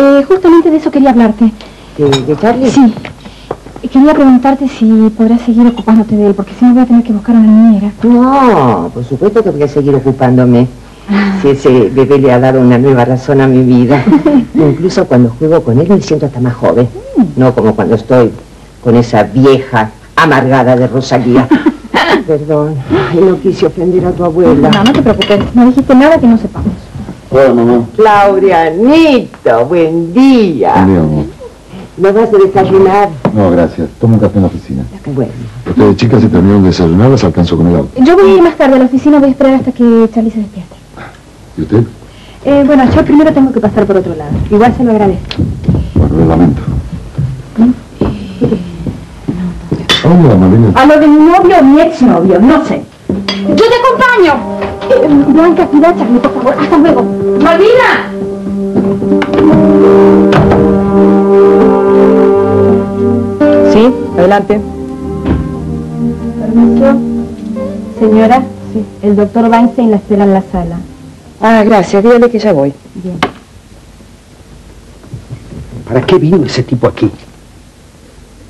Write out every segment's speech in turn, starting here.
Eh, justamente de eso quería hablarte. ¿De, de Charlie? Sí. Quería preguntarte si podrás seguir ocupándote de él, porque si no voy a tener que buscar a una niñera. No, por supuesto que voy a seguir ocupándome. Si ese bebé le ha dado una nueva razón a mi vida. Incluso cuando juego con él me siento hasta más joven. No como cuando estoy con esa vieja amargada de Rosalía. Perdón, Ay, no quise ofender a tu abuela. No, no te preocupes. No dijiste nada que no sepamos. Hola, mamá. Claudianito, buen día. Buen día, amor. ¿No vas a desayunar? No, gracias. Toma un café en la oficina. Bueno, Ustedes, chicas, se terminaron de desayunar, las alcanzo con el auto. Yo voy a ir más tarde a la oficina, voy a esperar hasta que Charlie se despierte. ¿Y usted? Eh, bueno, yo primero tengo que pasar por otro lado. Igual se lo agradezco. Bueno, lo lamento. ¿A dónde va? A lo de mi novio o mi exnovio, no sé. ¡Yo te acompaño! Eh, Blanca, cuida a Charlie, por favor. Hasta luego. ¡Malvina! Sí, adelante. Permiso. Señora, el doctor Weinstein la espera en la sala. Ah, gracias, dígale que ya voy. Bien. ¿Para qué vino ese tipo aquí?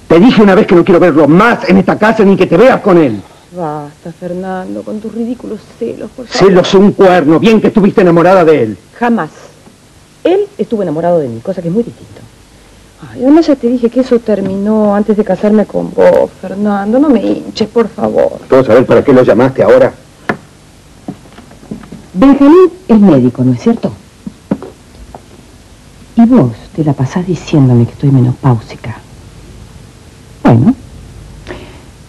Te dije una vez que no quiero verlo más en esta casa ni que te veas con él. Basta, Fernando, con tus ridículos celos, por favor. Celos un cuerno, bien que estuviste enamorada de él. Jamás. Él estuvo enamorado de mí, cosa que es muy distinto. Ay, además ya te dije que eso terminó antes de casarme con vos, Fernando. No me hinches, por favor. ¿Puedo saber para qué lo llamaste ahora? Benjamín es médico, ¿no es cierto? Y vos te la pasás diciéndome que estoy menopáusica. Bueno,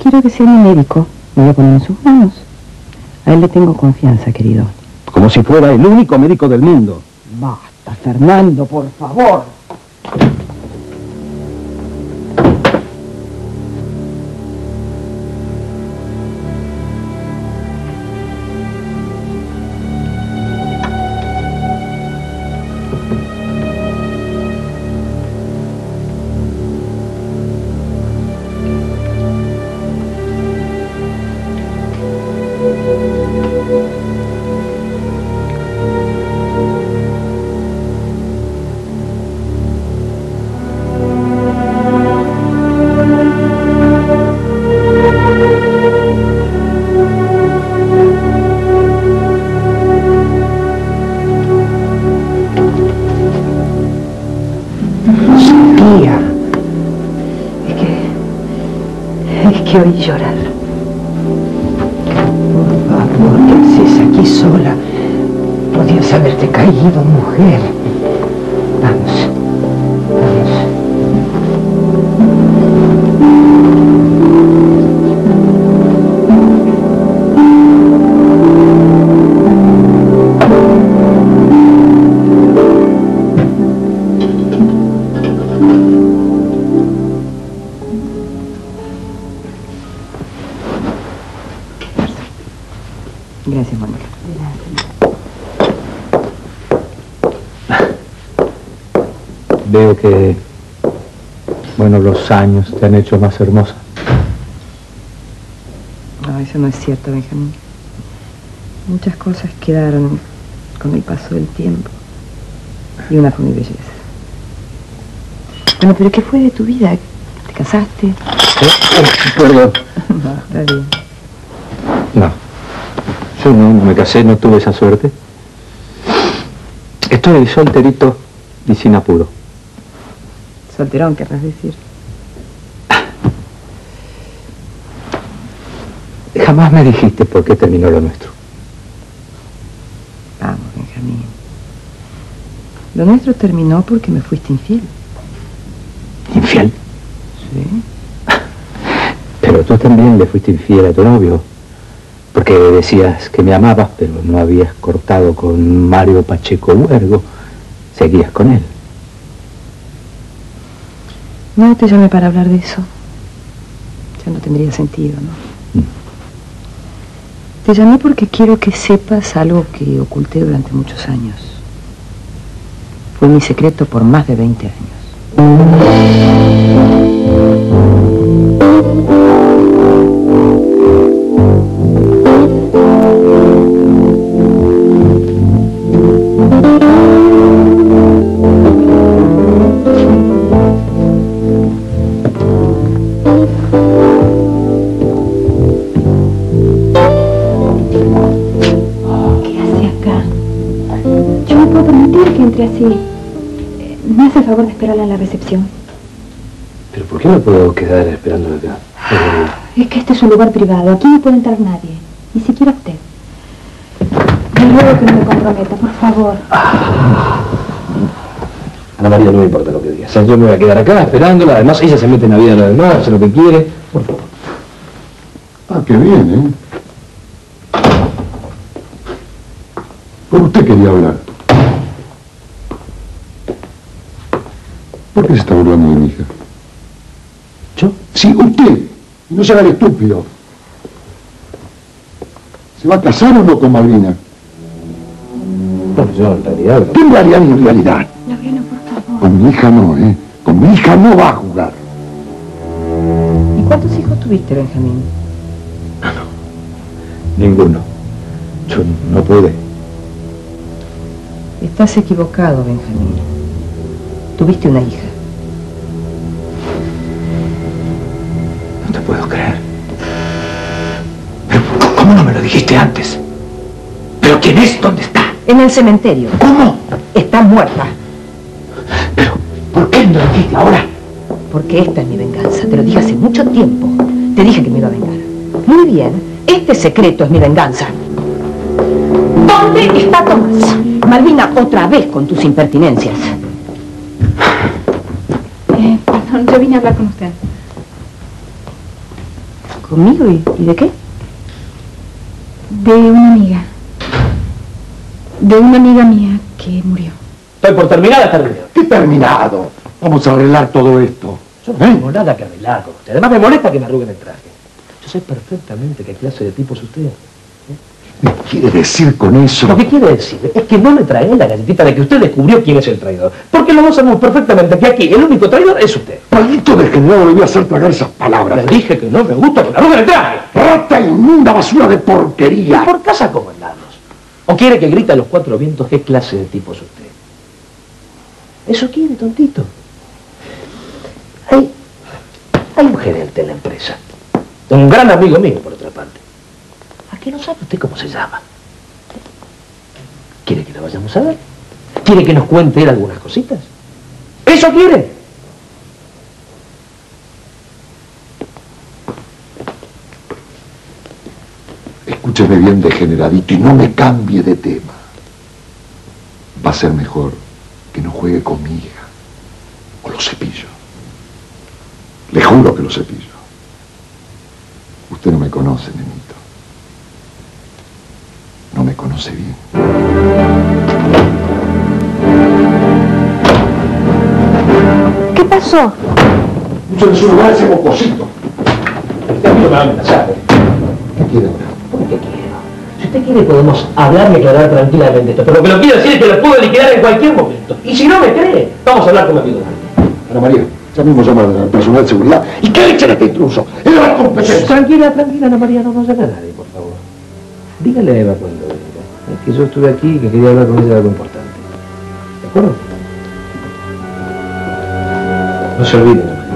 quiero que sea mi médico. Me voy a poner en sus manos. A él le tengo confianza, querido. Como si fuera el único médico del mundo. Basta, Fernando, por favor. Que oí llorar. Por favor, ¿qué aquí sola? Podías haberte caído, mujer. Vamos. Gracias, Manuel. Veo que, bueno, los años te han hecho más hermosa. No, eso no es cierto, Benjamín. Muchas cosas quedaron con el paso del tiempo. Y una fue mi belleza. Bueno, pero ¿qué fue de tu vida? ¿Te casaste? Perdón. No, está bien. No. Yo no, no me casé, no tuve esa suerte. Estoy solterito y sin apuro. Solterón, querrás decir. Jamás me dijiste por qué terminó lo nuestro. Vamos, Benjamín. Lo nuestro terminó porque me fuiste infiel. ¿Infiel? Sí. Pero tú también le fuiste infiel a tu novio. Porque decías que me amabas, pero no habías cortado con Mario Pacheco Huergo. Seguías con él. No te llamé para hablar de eso. Ya no tendría sentido, ¿no? Mm. Te llamé porque quiero que sepas algo que oculté durante muchos años. Fue mi secreto por más de 20 años. ¿Me hace el favor de esperarla en la recepción? ¿Pero por qué no puedo quedar esperando acá? Es que este es un lugar privado. Aquí no puede entrar nadie. Ni siquiera usted. Le ruego que no me comprometa, por favor. Ana María, no me importa lo que digas. Yo me voy a quedar acá esperándola. Además, ella se mete en la vida de los demás, hace lo que quiere. Por favor. Ah, qué bien, ¿eh? Por usted quería hablar. ¿Por qué se está burlando de mi hija? ¿Yo? Sí, usted. Y no se haga el estúpido. ¿Se va a casar o no con Malvina? Bueno, yo en realidad... no. ¿Qué en realidad ni en realidad? Lorena, por favor. Con mi hija no, ¿eh? Con mi hija no va a jugar. ¿Y cuántos hijos tuviste, Benjamín? Ninguno. Yo no pude. Estás equivocado, Benjamín. Tuviste una hija. No te puedo creer. Pero, ¿cómo no me lo dijiste antes? ¿Pero quién es? ¿Dónde está? En el cementerio. ¿Cómo? Está muerta. Pero, ¿por qué no lo dijiste ahora? Porque esta es mi venganza. Te lo dije hace mucho tiempo. Te dije que me iba a vengar. Muy bien. Este secreto es mi venganza. ¿Dónde está Tomás? Malvina, otra vez con tus impertinencias. Eh, perdón, yo vine a hablar con usted. ¿Conmigo? ¿Y, y de qué? De una amiga. De una amiga mía que murió. Estoy por terminar esta reunión. ¿Qué terminado? Vamos a arreglar todo esto. Yo no tengo nada que arreglar con usted. Además me molesta que me arruguen el traje. Yo sé perfectamente qué clase de tipo es usted. ¿Qué quiere decir con eso? Lo que quiere decir es que no me trae la galletita de que usted descubrió quién es el traidor. Porque los dos sabemos perfectamente que aquí el único traidor es usted. Maldito degenerado le voy a hacer tragar esas palabras. Le dije que no me gusta que me arruguen el traje. ¡Rata inmunda basura de ¿Y porquería! por casa cómo andamos? ¿O quiere que grite a los cuatro vientos qué clase de tipo es usted? Eso quiere, tontito. Hay, hay un gerente en la empresa. Un gran amigo mío, por otra parte. ¿A qué no sabe usted cómo se llama? ¿Quiere que lo vayamos a ver? ¿Quiere que nos cuente él algunas cositas? ¿Eso quiere? Escúcheme bien degeneradito y no me cambie de tema. Va a ser mejor que no juegue con mi hija. O lo cepillo. Le juro que lo cepillo. Usted no me conoce, nenito. No me conoce bien. ¿Qué pasó? Puso en su lugar ese mocosito. Usted a mí no me va a amenazar. ¿Qué quiere ahora? ¿Por qué quiero? Si usted quiere podemos hablar y aclarar tranquilamente esto. Pero lo que lo quiero decir es que lo puedo liquidar en cualquier momento. Y si no me cree, vamos a hablar con mi amigo Dante. Ana María, ya mismo llama al personal de seguridad y que echen a este intruso. Es de la competencia. Tranquila, tranquila, Ana María, no nos a nadie. Dígale a Eva cuando venga. Es que yo estuve aquí y que quería hablar con ella de algo importante. ¿De acuerdo? No se olviden.